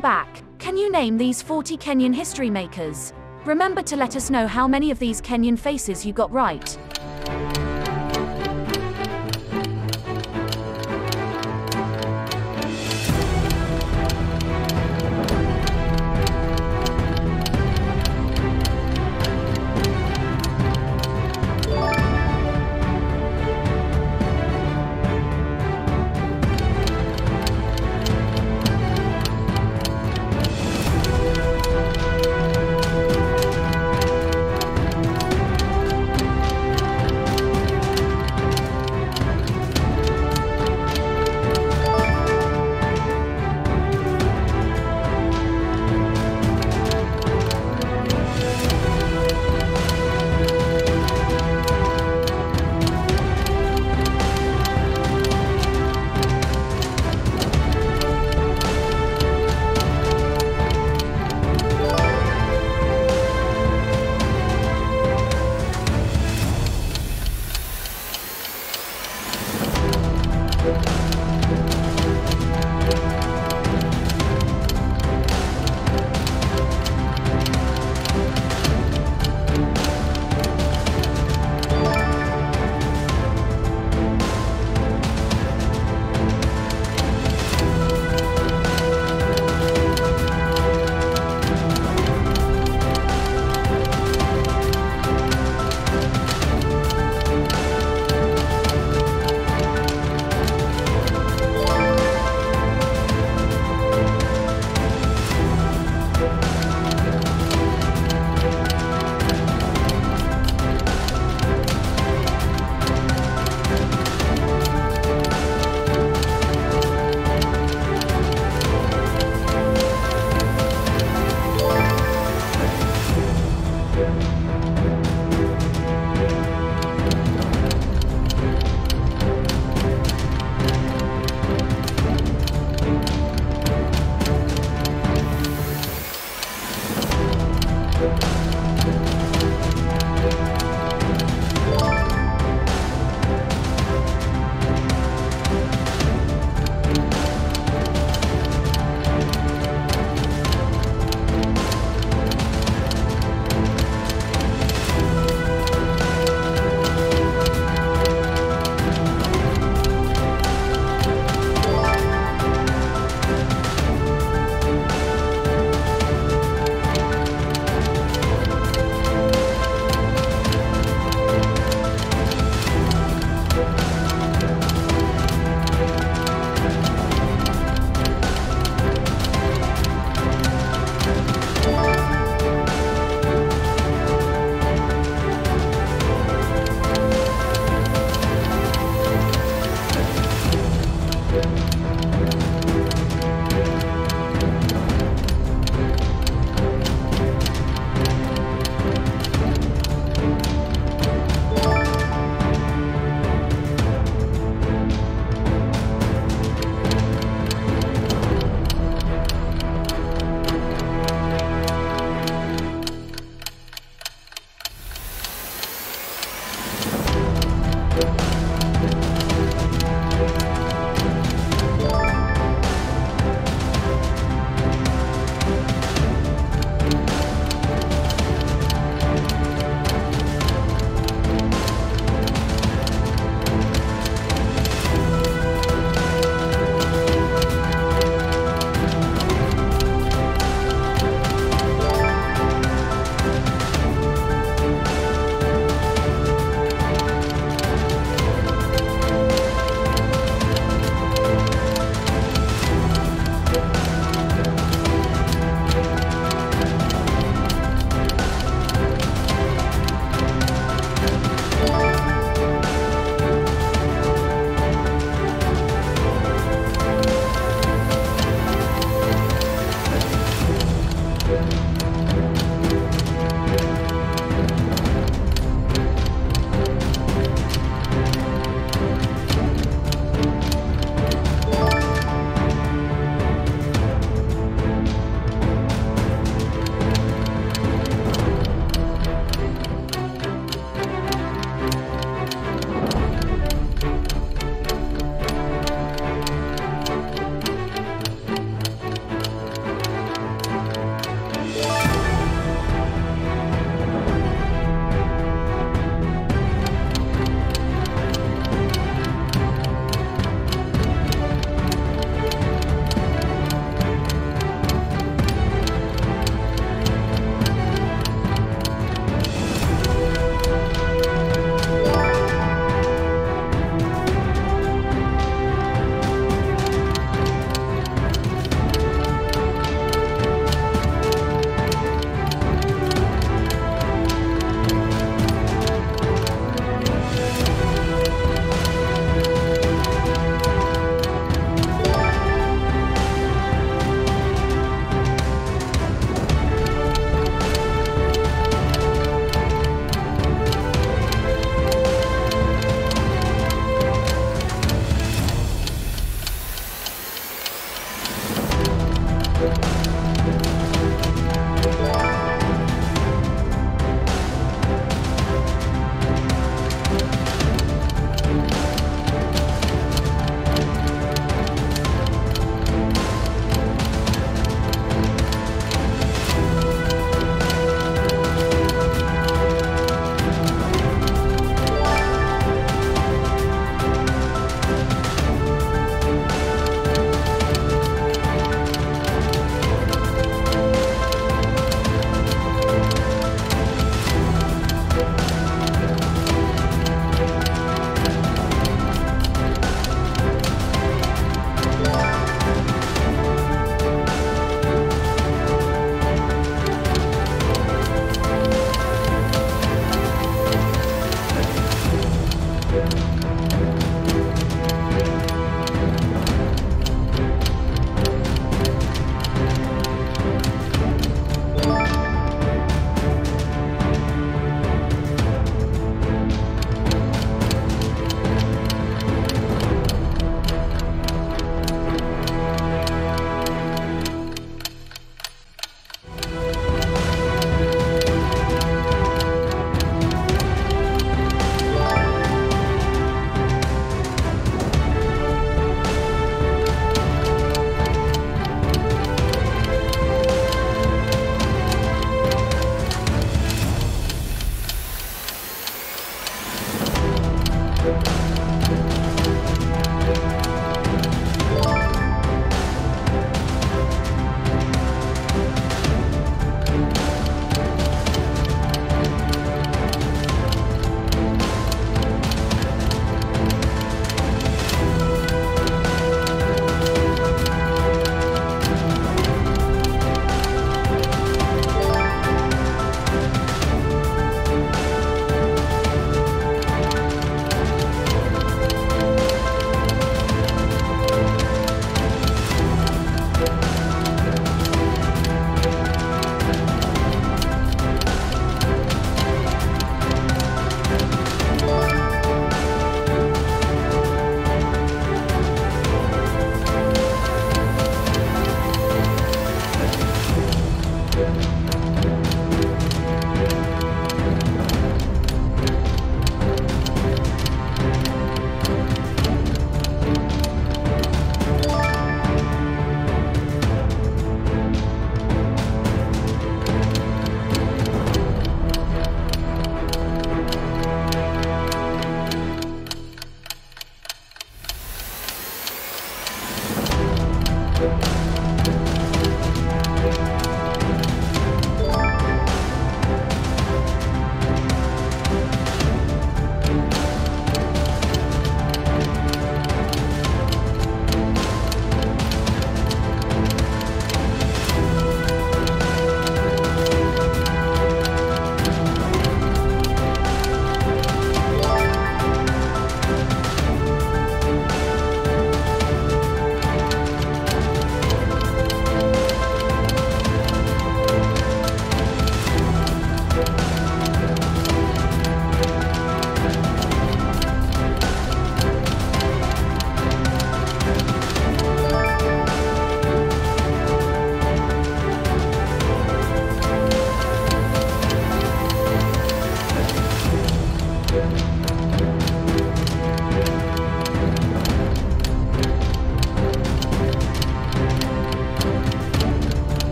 Back. Can you name these 40 Kenyan history makers? Remember to let us know how many of these Kenyan faces you got right.